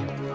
you.